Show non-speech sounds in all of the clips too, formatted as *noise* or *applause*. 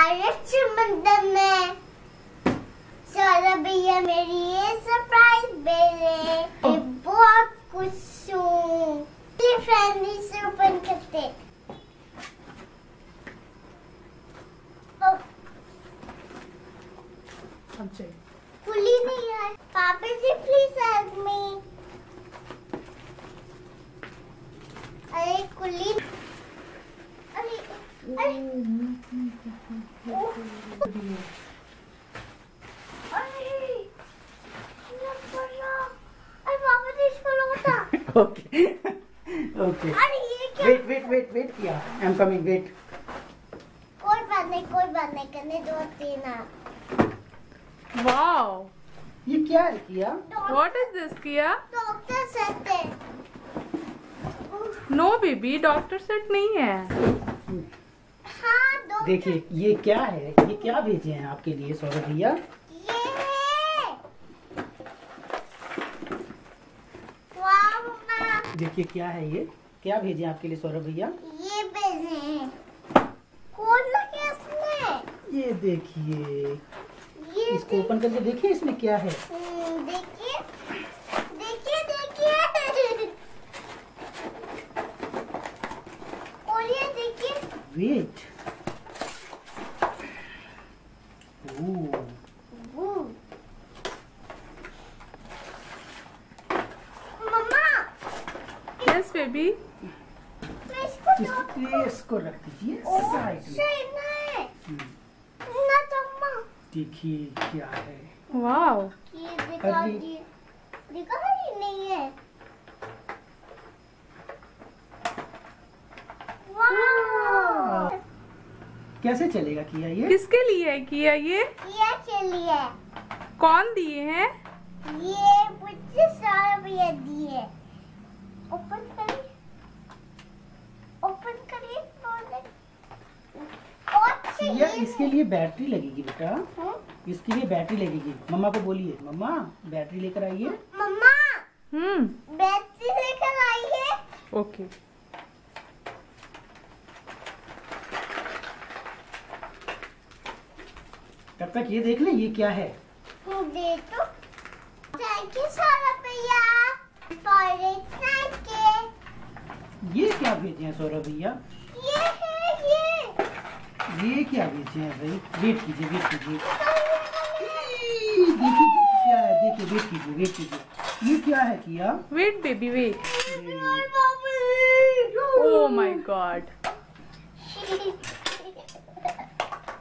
आरस मंदिर में सौरभ भैया मेरी ये सरप्राइज़ बेले। मैं बहुत खुश हूँ। फैमिली से ओपन करते। अब चाहिए खुली नहीं है। पापा जी प्लीज़ हेल्प मी अरे खुली अरे अरे ओह, अरे ये पड़ा अरे पापा जी इसको लौटा okay okay wait wait wait wait किया आई एम कमिंग वेट कोई बात नहीं कोई बात नहीं करने दो तीना वाओ ये क्या है किया व्हाट इज़ दिस किया डॉक्टर सहते नो बेबी डॉक्टर सेट नहीं है। देखिए ये क्या है? ये क्या भेजे हैं आपके लिए सौरभ भैया? देखिए क्या है ये? क्या भेजे आपके लिए सौरभ भैया? ये हैं। इसमें? ये देखिए। इसको ओपन करके देखिए। इसमें क्या है। हम्म, देखिए। देखिए देखिए। और ये देखिए। वेट ओह वो मम्मा यस बेबी इसको रख दीजिए साइड में। हम्म, देखिए क्या है। वाओ। ही नहीं है। कैसे चलेगा किया ये? किसके लिए है किया ये? ये चलिए कौन दिए हैं? ये मुझे सारा भैया दिए ओपन करिए ओपन करिए और किया चाहिए इसके लिए बैटरी लगेगी बेटा। हम्म, इसके लिए बैटरी लगेगी। मम्मा को बोलिए। मम्मा बैटरी लेकर आइए। मम्मा हम्म। बैटरी लेकर आइए। ओके। तब तक ये देख ले ये क्या है? दे तो थैंक यू सारा भैया। यू क्या भेजे हैं सौरभ भैया? है ये क्या भेजे हैं भाई? वेट कीजिए वेट कीजिए। देखिए क्या है देखिए वेट कीजिए वेट कीजिए। ये क्या है किया? Wait baby wait. Oh my god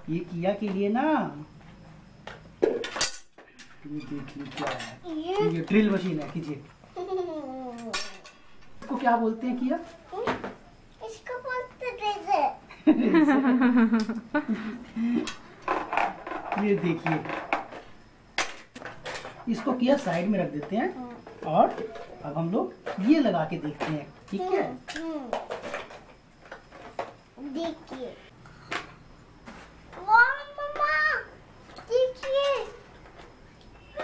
ये किया के लिए ना? ये देखिए क्या है। ये ड्रिल मशीन है कीजिए। इसको क्या बोलते हैं किया? *laughs* ये देखिए। इसको किया साइड में रख देते हैं और अब हम लोग ये लगा के देखते हैं ठीक है? देखिए। वाह मम्मा देखिए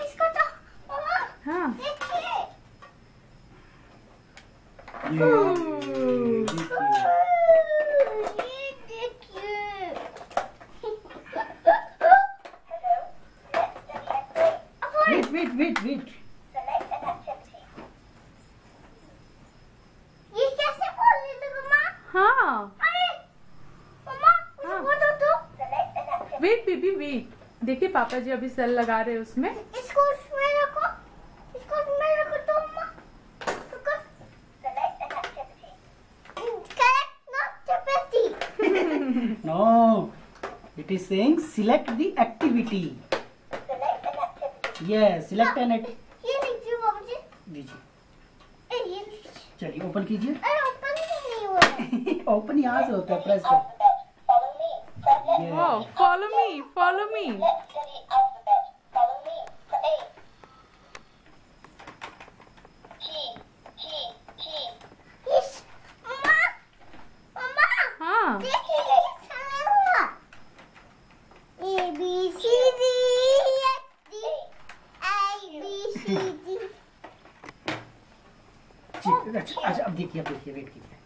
इसको तो मम्मा हाँ देखिए ये देखिए ये देखिए वेट मम्मा हाँ अरे मम्मा मुझे हाँ। तो। Wait baby wait. देखिए पापा जी अभी सेल लगा रहे हैं उसमें। इसको उसमें रखो। इसको उसमें रखो तो मम्मा रुको। Correct not chapati no it is saying select the activity yes select an ये लीजिए बाबू जी ये लीजिए। चलिए ओपन कीजिए। अरे ओपन नहीं हो ओपन *laughs* यहाँ से होता है प्रेस कर। फॉलो मी फॉलो मी इस मम्मा मम्मा हाँ देखिए ये चला A B C D F D I B C D ठीक, अच्छा अच्छा अच्छा अब देखिए अब देखिए वेट कीजिए।